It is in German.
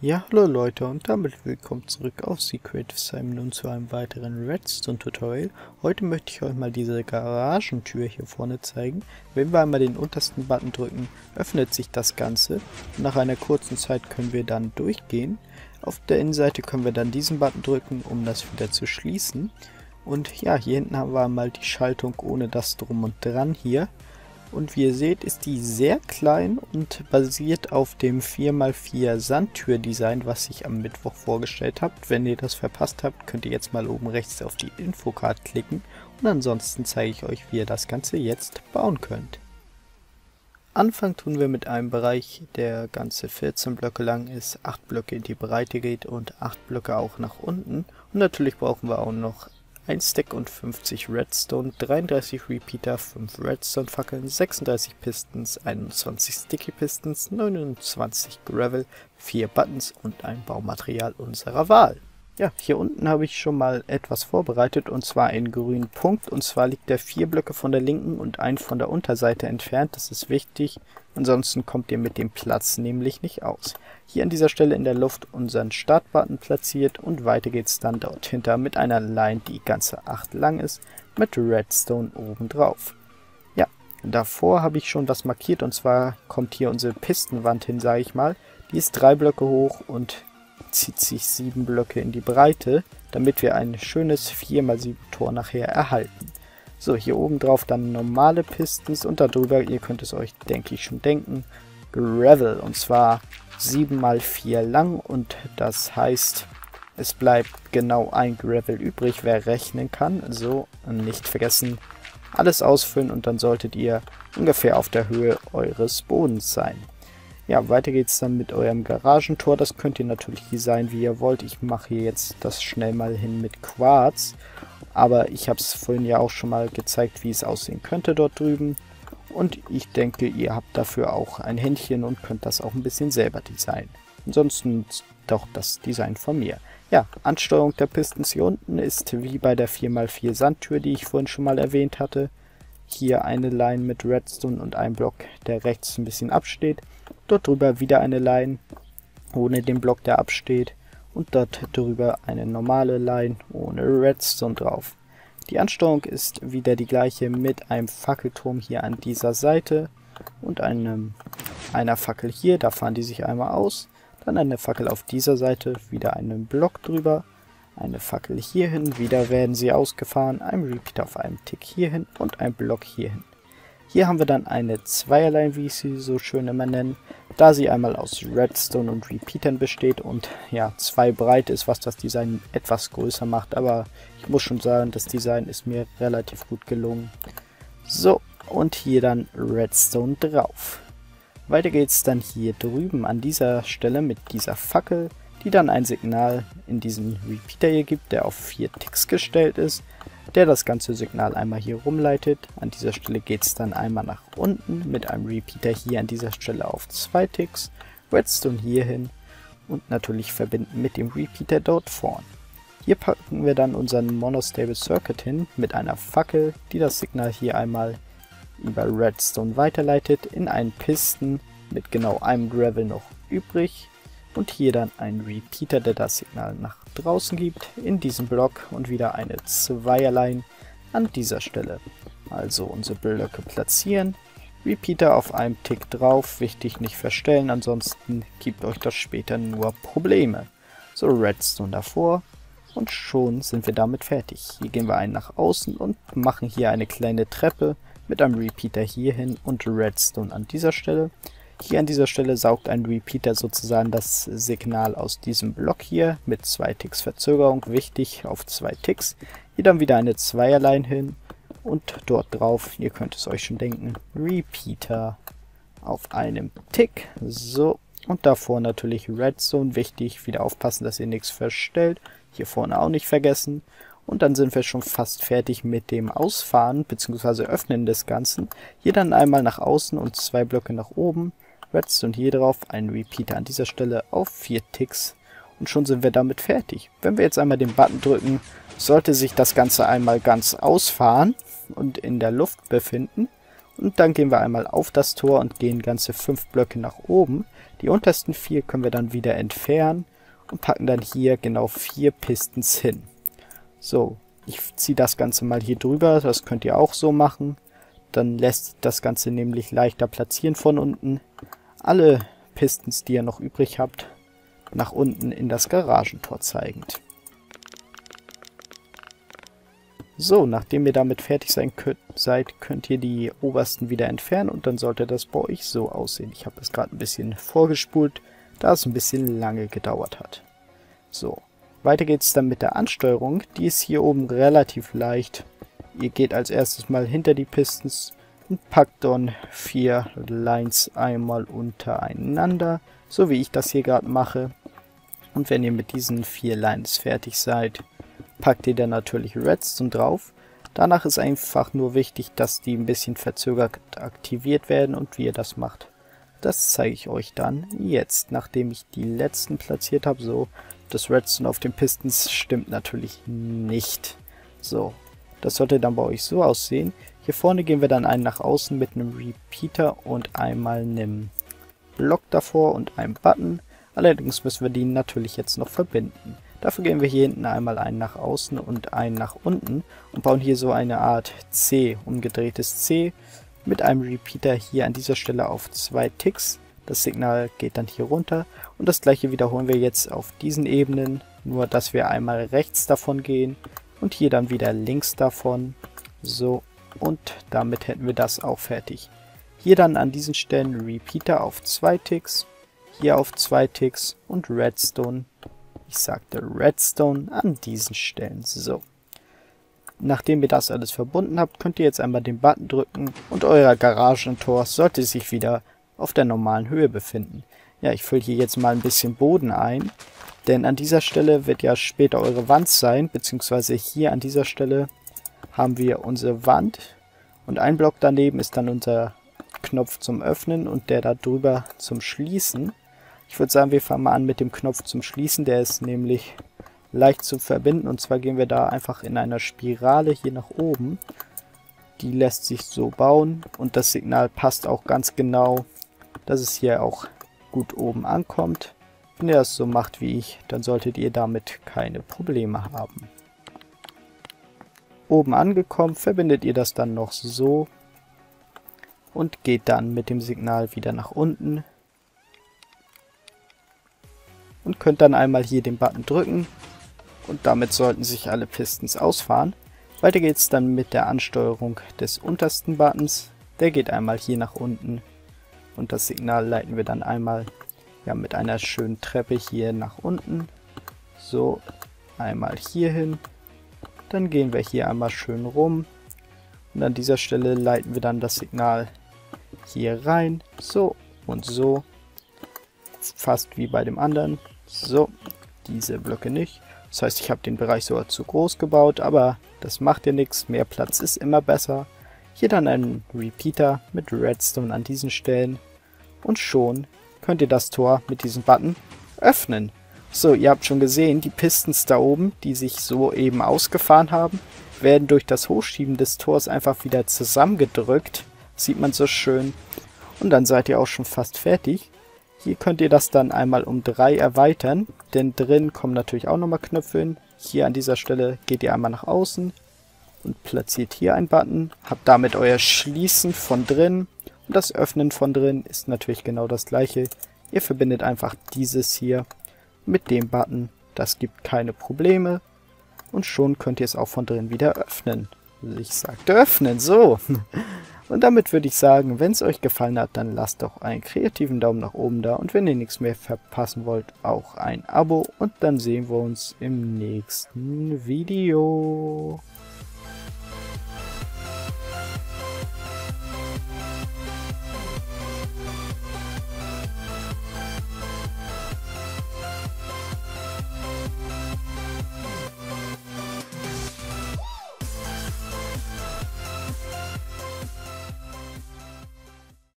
Ja, hallo Leute und damit willkommen zurück auf Secret Sim nun zu einem weiteren Redstone Tutorial. Heute möchte ich euch mal diese Garagentür hier vorne zeigen. Wenn wir einmal den untersten Button drücken, öffnet sich das Ganze. Und nach einer kurzen Zeit können wir dann durchgehen. Auf der Innenseite können wir dann diesen Button drücken, um das wieder zu schließen. Und ja, hier hinten haben wir mal die Schaltung ohne das Drum und Dran hier. Und wie ihr seht, ist die sehr klein und basiert auf dem 4x4 Sandtür-Design, was ich am Mittwoch vorgestellt habe. Wenn ihr das verpasst habt, könnt ihr jetzt mal oben rechts auf die Infocard klicken und ansonsten zeige ich euch, wie ihr das Ganze jetzt bauen könnt. Anfangen tun wir mit einem Bereich, der ganze 14 Blöcke lang ist, 8 Blöcke in die Breite geht und 8 Blöcke auch nach unten. Und natürlich brauchen wir auch noch 1 Stack und 50 Redstone, 33 Repeater, 5 Redstone-Fackeln, 36 Pistons, 21 Sticky Pistons, 29 Gravel, 4 Buttons und ein Baumaterial unserer Wahl. Ja, hier unten habe ich schon mal etwas vorbereitet und zwar einen grünen Punkt und zwar liegt der vier Blöcke von der linken und ein von der Unterseite entfernt, das ist wichtig, ansonsten kommt ihr mit dem Platz nämlich nicht aus. Hier an dieser Stelle in der Luft unseren Startbutton platziert und weiter geht's dann dort hinter mit einer Line, die ganze 8 lang ist, mit Redstone oben drauf. Ja, davor habe ich schon was markiert und zwar kommt hier unsere Pistenwand hin, sage ich mal. Die ist drei Blöcke hoch und zieht sich sieben Blöcke in die Breite, damit wir ein schönes 4x7 Tor nachher erhalten. So, hier oben drauf dann normale Pistons und darüber, ihr könnt es euch, denke ich, schon denken, Gravel. Und zwar 7x4 lang und das heißt, es bleibt genau ein Gravel übrig, wer rechnen kann. So, nicht vergessen, alles ausfüllen und dann solltet ihr ungefähr auf der Höhe eures Bodens sein. Ja, weiter geht's dann mit eurem Garagentor. Das könnt ihr natürlich designen, wie ihr wollt. Ich mache hier jetzt das schnell mal hin mit Quarz. Aber ich habe es vorhin ja auch schon mal gezeigt, wie es aussehen könnte dort drüben. Und ich denke, ihr habt dafür auch ein Händchen und könnt das auch ein bisschen selber designen. Ansonsten doch das Design von mir. Ja, Ansteuerung der Pistons hier unten ist wie bei der 4x4 Sandtür, die ich vorhin schon mal erwähnt hatte. Hier eine Line mit Redstone und ein Block, der rechts ein bisschen absteht. Dort drüber wieder eine Line ohne den Block, der absteht. Und dort drüber eine normale Line ohne Redstone drauf. Die Ansteuerung ist wieder die gleiche mit einem Fackelturm hier an dieser Seite und einem, einer Fackel hier, da fahren die sich einmal aus. Dann eine Fackel auf dieser Seite, wieder einen Block drüber, eine Fackel hierhin, wieder werden sie ausgefahren, ein Repeater auf einem Tick hierhin und ein Block hierhin. Hier haben wir dann eine Zweierline, wie ich sie so schön immer nenne, da sie einmal aus Redstone und Repeatern besteht und ja, zwei breit ist, was das Design etwas größer macht, aber ich muss schon sagen, das Design ist mir relativ gut gelungen. So, und hier dann Redstone drauf. Weiter geht's dann hier drüben an dieser Stelle mit dieser Fackel, die dann ein Signal in diesen Repeater hier gibt, der auf 4 Ticks gestellt ist der das ganze Signal einmal hier rumleitet. An dieser Stelle geht es dann einmal nach unten mit einem Repeater hier an dieser Stelle auf 2 Ticks, Redstone hier hin und natürlich verbinden mit dem Repeater dort vorn. Hier packen wir dann unseren Monostable Circuit hin mit einer Fackel, die das Signal hier einmal über Redstone weiterleitet in einen Pisten mit genau einem Gravel noch übrig und hier dann ein Repeater, der das Signal nach draußen gibt, in diesem Block und wieder eine Zweierline an dieser Stelle. Also unsere Blöcke platzieren, Repeater auf einem Tick drauf, wichtig nicht verstellen, ansonsten gibt euch das später nur Probleme. So Redstone davor und schon sind wir damit fertig. Hier gehen wir einen nach außen und machen hier eine kleine Treppe mit einem Repeater hierhin und Redstone an dieser Stelle. Hier an dieser Stelle saugt ein Repeater sozusagen das Signal aus diesem Block hier mit 2 Ticks Verzögerung, wichtig auf 2 Ticks. Hier dann wieder eine Zweierline hin und dort drauf, ihr könnt es euch schon denken, Repeater auf einem Tick. So, und davor natürlich Redstone, wichtig, wieder aufpassen, dass ihr nichts verstellt. Hier vorne auch nicht vergessen. Und dann sind wir schon fast fertig mit dem Ausfahren bzw. Öffnen des Ganzen. Hier dann einmal nach außen und zwei Blöcke nach oben. Redstone hier drauf, ein Repeater an dieser Stelle auf 4 Ticks und schon sind wir damit fertig. Wenn wir jetzt einmal den Button drücken, sollte sich das Ganze einmal ganz ausfahren und in der Luft befinden. Und dann gehen wir einmal auf das Tor und gehen ganze 5 Blöcke nach oben. Die untersten vier können wir dann wieder entfernen und packen dann hier genau vier Pistons hin. So, ich ziehe das Ganze mal hier drüber, das könnt ihr auch so machen. Dann lässt das Ganze nämlich leichter platzieren von unten. Alle Pistons, die ihr noch übrig habt, nach unten in das Garagentor zeigend. So, nachdem ihr damit fertig sein könnt, seid, könnt ihr die obersten wieder entfernen und dann sollte das bei euch so aussehen. Ich habe das gerade ein bisschen vorgespult, da es ein bisschen lange gedauert hat. So, weiter geht es dann mit der Ansteuerung. Die ist hier oben relativ leicht. Ihr geht als erstes mal hinter die Pistons und packt dann vier Lines einmal untereinander, so wie ich das hier gerade mache. Und wenn ihr mit diesen vier Lines fertig seid, packt ihr dann natürlich Redstone drauf. Danach ist einfach nur wichtig, dass die ein bisschen verzögert aktiviert werden und wie ihr das macht. Das zeige ich euch dann jetzt, nachdem ich die letzten platziert habe. So, das Redstone auf den Pistons stimmt natürlich nicht. So, das sollte dann bei euch so aussehen. Hier vorne gehen wir dann einen nach außen mit einem Repeater und einmal einem Block davor und einem Button. Allerdings müssen wir die natürlich jetzt noch verbinden. Dafür gehen wir hier hinten einmal einen nach außen und einen nach unten und bauen hier so eine Art C, umgedrehtes C, mit einem Repeater hier an dieser Stelle auf zwei Ticks. Das Signal geht dann hier runter und das gleiche wiederholen wir jetzt auf diesen Ebenen, nur dass wir einmal rechts davon gehen und hier dann wieder links davon. So, und damit hätten wir das auch fertig. Hier dann an diesen Stellen Repeater auf zwei Ticks, hier auf zwei Ticks und Redstone ich sagte Redstone an diesen Stellen. So. Nachdem ihr das alles verbunden habt, könnt ihr jetzt einmal den Button drücken und euer Garagentor sollte sich wieder auf der normalen Höhe befinden. Ja, ich fülle hier jetzt mal ein bisschen Boden ein, denn an dieser Stelle wird ja später eure Wand sein, beziehungsweise hier an dieser Stelle haben wir unsere Wand und ein Block daneben ist dann unser Knopf zum Öffnen und der da drüber zum Schließen. Ich würde sagen, wir fangen mal an mit dem Knopf zum Schließen. Der ist nämlich leicht zu verbinden. Und zwar gehen wir da einfach in einer Spirale hier nach oben. Die lässt sich so bauen. Und das Signal passt auch ganz genau, dass es hier auch gut oben ankommt. Wenn ihr das so macht wie ich, dann solltet ihr damit keine Probleme haben. Oben angekommen, verbindet ihr das dann noch so und geht dann mit dem Signal wieder nach unten und könnt dann einmal hier den Button drücken und damit sollten sich alle Pistons ausfahren. Weiter geht es dann mit der Ansteuerung des untersten Buttons. Der geht einmal hier nach unten und das Signal leiten wir dann einmal ja, mit einer schönen Treppe hier nach unten. So, einmal hier hin. Dann gehen wir hier einmal schön rum und an dieser Stelle leiten wir dann das Signal hier rein. So und so. Fast wie bei dem anderen. So, diese Blöcke nicht. Das heißt, ich habe den Bereich sogar zu groß gebaut, aber das macht ja nichts. Mehr Platz ist immer besser. Hier dann ein Repeater mit Redstone an diesen Stellen. Und schon könnt ihr das Tor mit diesem Button öffnen. So, ihr habt schon gesehen, die Pistons da oben, die sich so eben ausgefahren haben, werden durch das Hochschieben des Tors einfach wieder zusammengedrückt. Sieht man so schön. Und dann seid ihr auch schon fast fertig. Hier könnt ihr das dann einmal um 3 erweitern, denn drin kommen natürlich auch nochmal Knöpfe hin. Hier an dieser Stelle geht ihr einmal nach außen und platziert hier einen Button, habt damit euer Schließen von drin und das Öffnen von drin ist natürlich genau das gleiche. Ihr verbindet einfach dieses hier mit dem Button, das gibt keine Probleme und schon könnt ihr es auch von drin wieder öffnen. Ich sagte öffnen, so. Und damit würde ich sagen, wenn es euch gefallen hat, dann lasst doch einen kreativen Daumen nach oben da und wenn ihr nichts mehr verpassen wollt, auch ein Abo und dann sehen wir uns im nächsten Video.